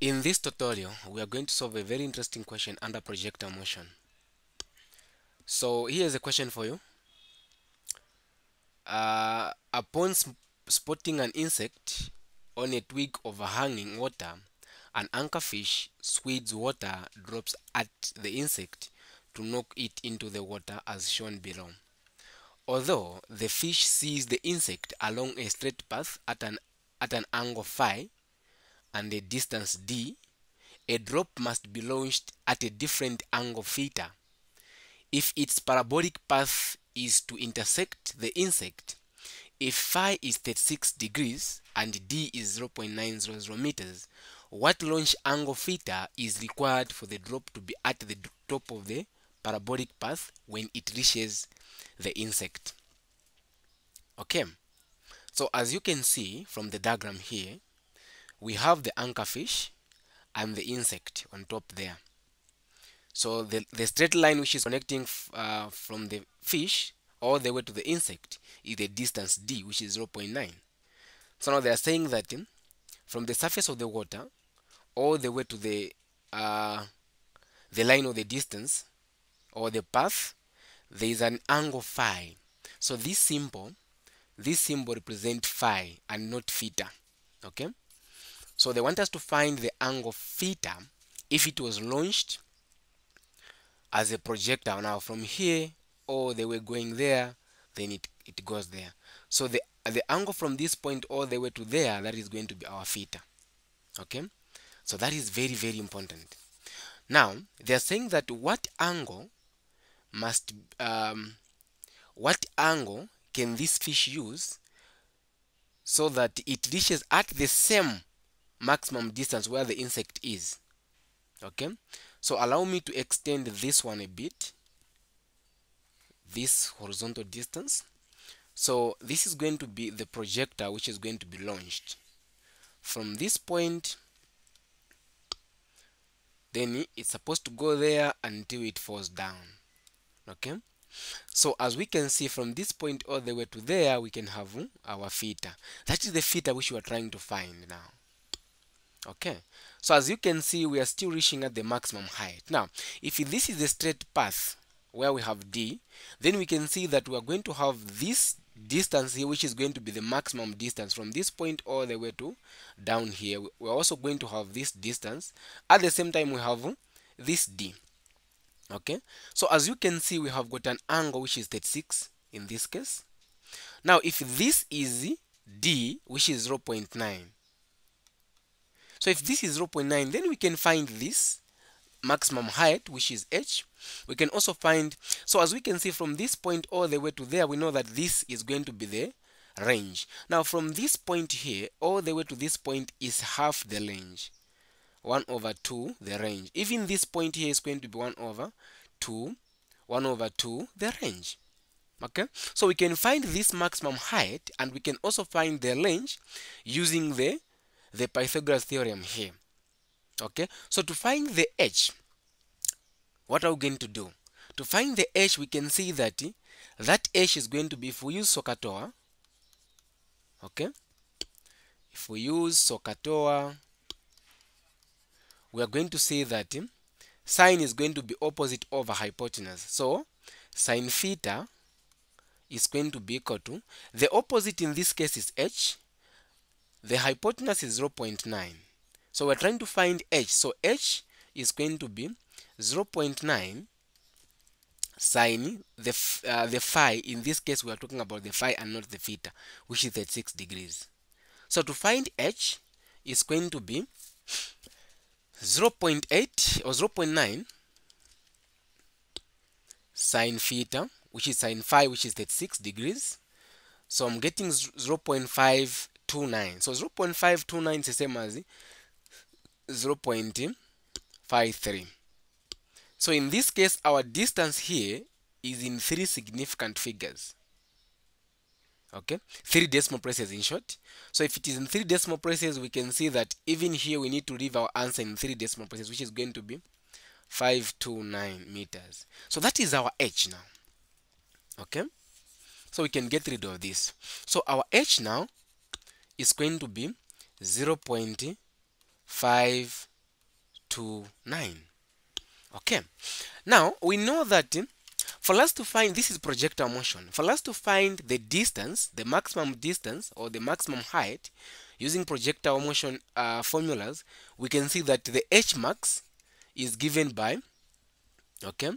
In this tutorial, we are going to solve a very interesting question under projectile motion. So here's a question for you. Uh, upon sp- spotting an insect on a twig overhanging water, an archer fish squids water drops at the insect to knock it into the water as shown below. Although the fish sees the insect along a straight path at an, at an angle phi, and the distance d, a drop must be launched at a different angle theta. If its parabolic path is to intersect the insect, if phi is 36 degrees and d is 0.900 meters, what launch angle theta is required for the drop to be at the top of the parabolic path when it reaches the insect? Okay, so as you can see from the diagram here, we have the archer fish and the insect on top there. So the, the straight line which is connecting uh, from the fish all the way to the insect is the distance d which is 0.9. So now they are saying that um, from the surface of the water all the way to the uh, the line of the distance or the path there is an angle phi. So this symbol this symbol represents phi and not theta. Okay? So they want us to find the angle theta if it was launched as a projectile. Now from here, all the way going there, then it, it goes there. So the, the angle from this point all the way to there, that is going to be our theta. Okay? So that is very, very important. Now, they are saying that what angle must, um, what angle can this fish use so that it reaches at the same maximum distance where the insect is. Okay? So allow me to extend this one a bit. This horizontal distance. So this is going to be the projectile which is going to be launched. From this point then it's supposed to go there until it falls down. Okay? So as we can see from this point all the way to there we can have hmm, our theta that is the theta which we are trying to find now okay. So as you can see we are still reaching at the maximum height. Now if this is the straight path where we have d then we can see that we are going to have this distance here which is going to be the maximum distance from this point all the way to down here. We're also going to have this distance. At the same time we have this d. Okay. So as you can see we have got an angle which is 36 in this case. Now if this is d which is 0.9 so if this is 0.9, then we can find this maximum height, which is h. We can also find, so as we can see from this point all the way to there, we know that this is going to be the range. Now from this point here, all the way to this point is half the range. 1 over 2, the range. Even this point here is going to be 1 over 2, 1 over 2, the range. Okay, so we can find this maximum height and we can also find the range using the the Pythagoras theorem here. Okay, so to find the h, what are we going to do? To find the h, we can see that eh, that h is going to be if we use SOHCAHTOA. Okay, if we use SOHCAHTOA, we are going to say that eh, sine is going to be opposite over hypotenuse. So sine theta is going to be equal to the opposite in this case is h the hypotenuse is 0.9 so we're trying to find h. So h is going to be 0.9 sine the uh, the phi. In this case we are talking about the phi and not the theta which is 36 degrees. So to find h is going to be 0.8 or 0.9 sine theta which is sine phi which is 36 degrees. So i'm getting 0.5 0.29 so 0.529 is the same as 0.53 so in this case our distance here is in three significant figures. Okay? Three decimal places in short. So if it is in three decimal places we can see that even here we need to leave our answer in three decimal places which is going to be 529 meters. So that is our h now. Okay? So we can get rid of this. So our h now is going to be 0.529 okay. Now we know that for us to find this is projectile motion. For us to find the distance the maximum distance or the maximum height using projectile motion uh, formulas we can see that the h max is given by okay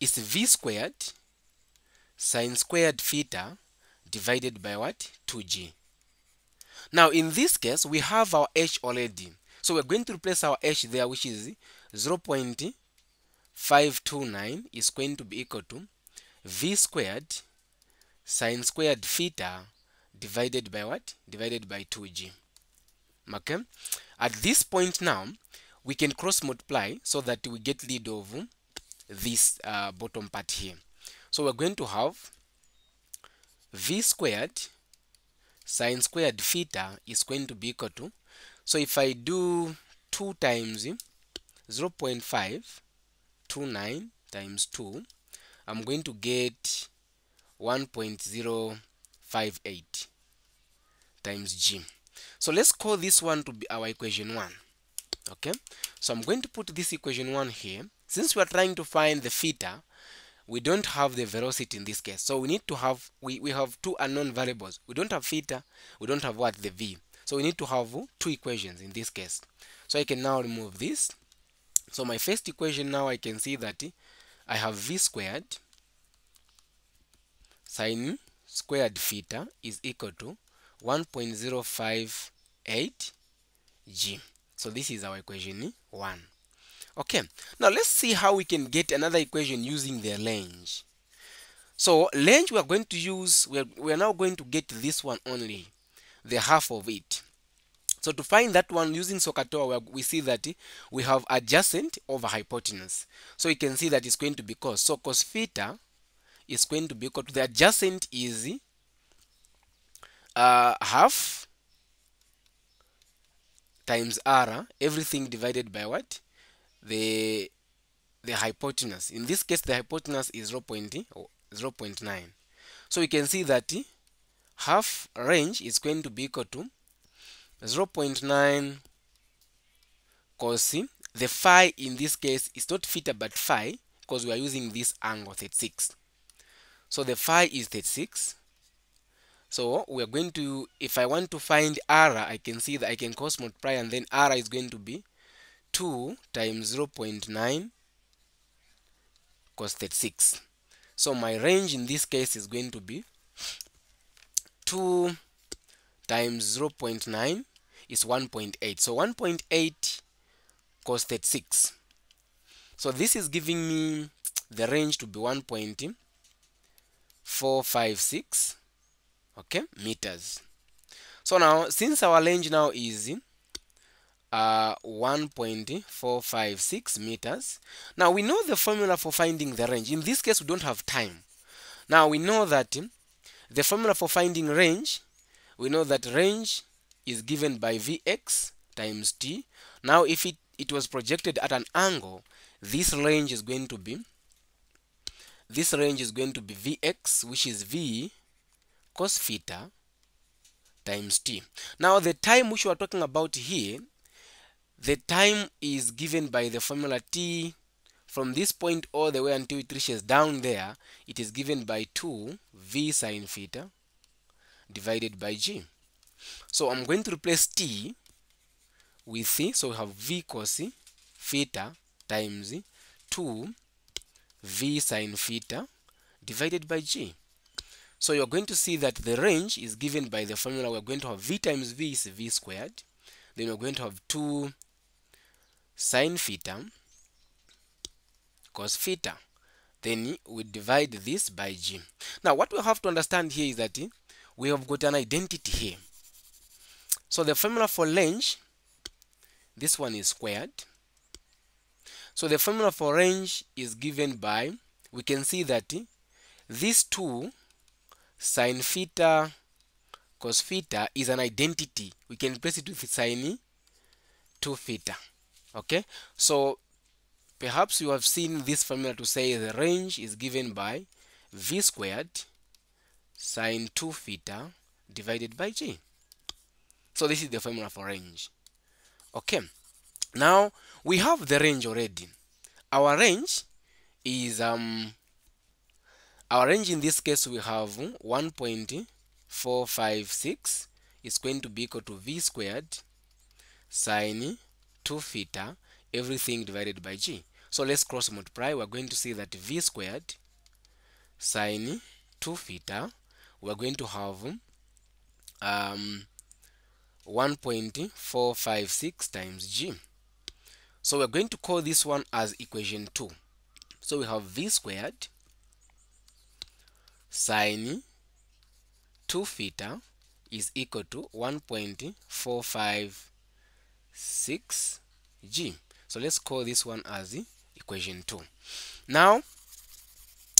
it's v squared sine squared theta divided by what? 2g now in this case we have our h already. So we're going to replace our h there which is 0.529 is going to be equal to v squared sine squared theta divided by what? Divided by 2g okay? At this point now we can cross multiply so that we get rid of this uh, bottom part here. So we're going to have v squared sine squared theta is going to be equal to so if I do 2 times 0 0.529 times 2 I'm going to get 1.058 times g. So let's call this one to be our equation 1 okay? So I'm going to put this equation 1 here. Since we are trying to find the theta we don't have the velocity in this case. So we need to have we, we have two unknown variables. We don't have theta we don't have what? The v. So we need to have two equations in this case. So I can now remove this. So my first equation now I can see that I have v squared sine squared theta is equal to 1.058 g. So this is our equation 1 okay now let's see how we can get another equation using the range so range we are going to use we are, we are now going to get this one only the half of it. So to find that one using SOHCAHTOA we see that we have adjacent over hypotenuse. So you can see that it's going to be cos. So cos theta is going to be equal to the adjacent is uh, half times r everything divided by what the the hypotenuse. In this case the hypotenuse is 0, 0 0.9 so we can see that half range is going to be equal to 0 0.9 cos the phi in this case is not theta but phi because we are using this angle 36 so the phi is 36 so we are going to if I want to find r I can see that I can cross multiply and then r is going to be 2 times 0.9 cos 36 so my range in this case is going to be 2 times 0.9 is 1.8 so 1.8 cos 36 so this is giving me the range to be 1.456 okay meters. So now since our range now is uh, 1.456 meters. Now we know the formula for finding the range. In this case we don't have time. Now we know that the formula for finding range we know that range is given by vx times t. Now if it, it was projected at an angle this range is going to be this range is going to be vx which is v cos theta times t. Now the time which we are talking about here, the time is given by the formula t from this point all the way until it reaches down there, it is given by 2 v sine theta divided by g. So I'm going to replace t with c, so we have v cos theta times 2 v sine theta divided by g. So you're going to see that the range is given by the formula. We're going to have v times v is v squared. Then we're going to have 2 sine theta cos theta. Then we divide this by g. Now what we have to understand here is that we have got an identity here. So the formula for range, this one is squared. So the formula for range is given by, we can see that these two sine theta cos theta is an identity we can replace it with sine 2 theta okay? So perhaps you have seen this formula to say the range is given by v squared sine 2 theta divided by g so this is the formula for range. Okay? Now we have the range already. Our range is um our range in this case we have 1.456 is going to be equal to v squared sine 2 theta everything divided by g. So let's cross multiply. We're going to see that v squared sine 2 theta we're going to have um 1.456 times g. So we're going to call this one as equation 2 so we have v squared sine 2 theta is equal to 1.456 g. So let's call this one as equation 2 now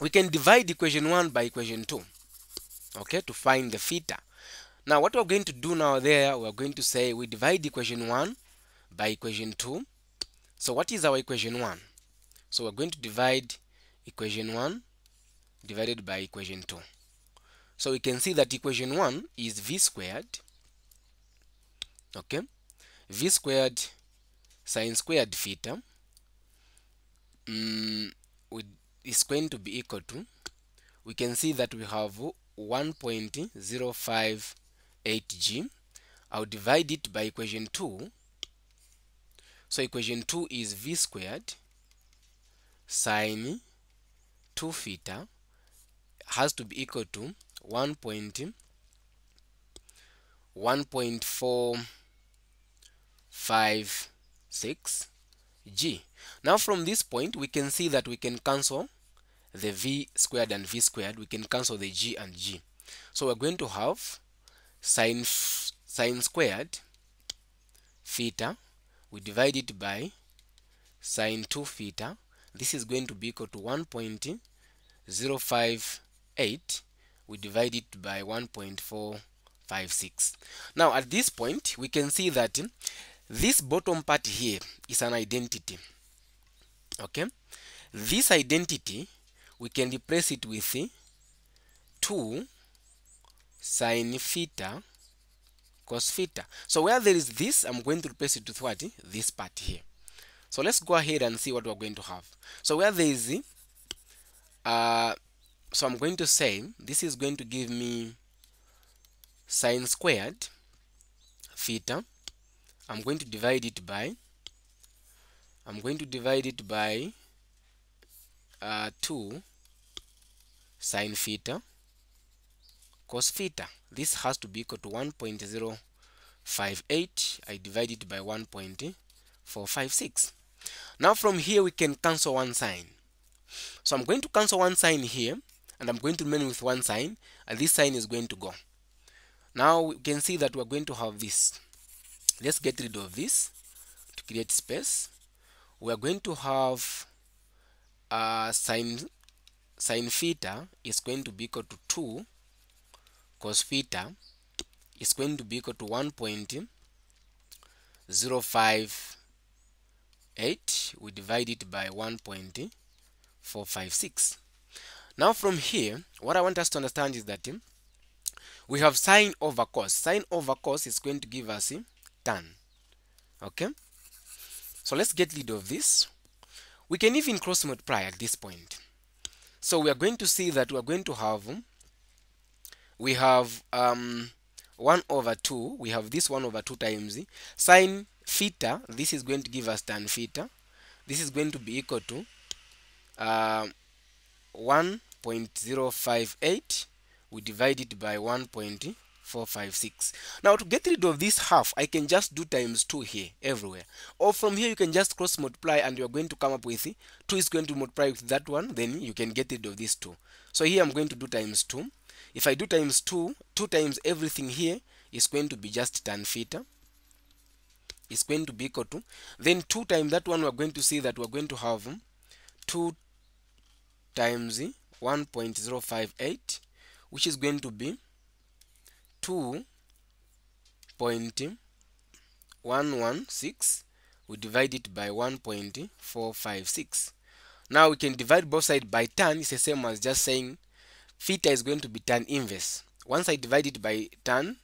we can divide equation 1 by equation 2 okay to find the theta. Now what we're going to do now there we're going to say we divide equation 1 by equation 2 so what is our equation 1 so we're going to divide equation 1 divided by equation 2 so we can see that equation 1 is v squared okay v squared sine squared theta mm, is going to be equal to we can see that we have 1.058 g. I'll divide it by equation 2 so equation 2 is v squared sine 2 theta has to be equal to 1 1.456 g. Now from this point we can see that we can cancel the v squared and v squared. We can cancel the g and g. So we're going to have sine, sine squared theta. We divide it by sine 2 theta. This is going to be equal to 1.058 we divide it by 1.456 now at this point we can see that this bottom part here is an identity okay? This identity we can replace it with 2 sine theta cos theta. So where there is this i'm going to replace it with what? This part here. So let's go ahead and see what we're going to have. So where there is uh, so I'm going to say this is going to give me sine squared theta I'm going to divide it by I'm going to divide it by uh, 2 sine theta cos theta. This has to be equal to 1.058 I divide it by 1.456 now from here we can cancel one sine so I'm going to cancel one sine here and I'm going to remain with one sine and this sine is going to go. Now we can see that we're going to have this let's get rid of this to create space. We're going to have uh, sine sine theta is going to be equal to 2 cos theta is going to be equal to 1.058 we divide it by 1.456 now from here, what I want us to understand is that we have sine over cos. Sine over cos is going to give us tan. Okay? So let's get rid of this. We can even cross multiply at this point. So we are going to see that we are going to have we have um, 1 over 2 we have this 1 over 2 times sine theta this is going to give us tan theta this is going to be equal to uh, 1.058 we divide it by 1.456 now to get rid of this half I can just do times 2 here everywhere. Or from here you can just cross multiply and you're going to come up with 2 is going to multiply with that one then you can get rid of this 2 so here I'm going to do times 2 if I do times 2 2 times everything here is going to be just tan theta. Is going to be equal to then 2 times that one we're going to see that we're going to have hmm, 2 times 1.058 which is going to be 2.116 we divide it by 1.456 now we can divide both sides by tan it's the same as just saying theta is going to be tan inverse. Once I divide it by tan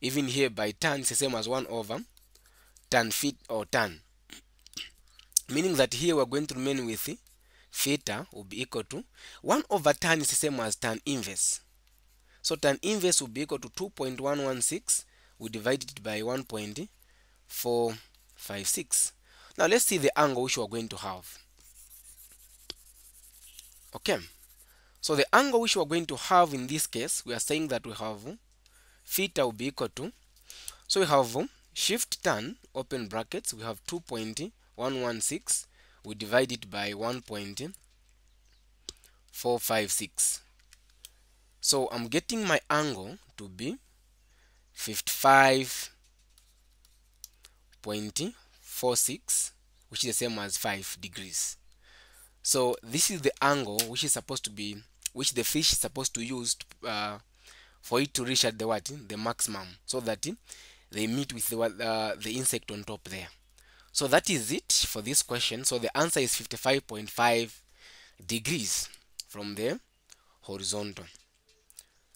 even here by tan it's the same as 1 over tan fit or tan. Meaning that here we're going to remain with theta will be equal to 1 over tan is the same as tan inverse so tan inverse will be equal to 2.116 we divide it by 1.456 now let's see the angle which we're going to have. Okay. So the angle which we're going to have in this case we are saying that we have theta will be equal to so we have shift tan open brackets we have 2.116 we divide it by 1.456 so I'm getting my angle to be 55.46 which is the same as 5 degrees. So this is the angle which is supposed to be which the fish is supposed to use to, uh, for it to reach at the what? The maximum so that they meet with the, uh, the insect on top there. So that is it for this question. So the answer is 55.5 degrees from the horizontal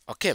okay